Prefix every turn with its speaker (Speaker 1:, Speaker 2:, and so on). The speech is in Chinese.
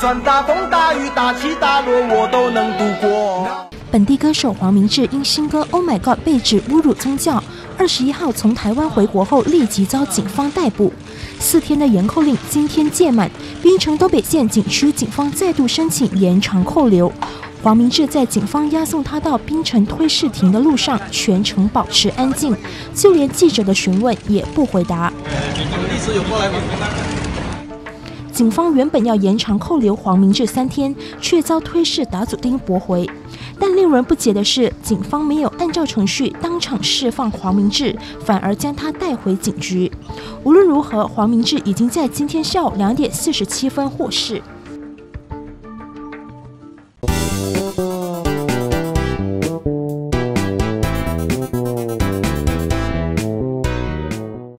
Speaker 1: 算大风大雨大起大落我都能度过。
Speaker 2: 本地歌手黄明志因新歌《Oh My God》被指侮辱宗教，二十一号从台湾回国后立即遭警方逮捕。四天的延扣令今天届满，槟城东北县警区警方再度申请延长扣留。黄明志在警方押送他到槟城推事庭的路上，全程保持安静，就连记者的询问也不回答。警方原本要延长扣留黄明志三天，却遭推事打祖丁驳回。但令人不解的是，警方没有按照程序当场释放黄明志，反而将他带回警局。无论如何，黄明志已经在今天下午两点四十七分获释。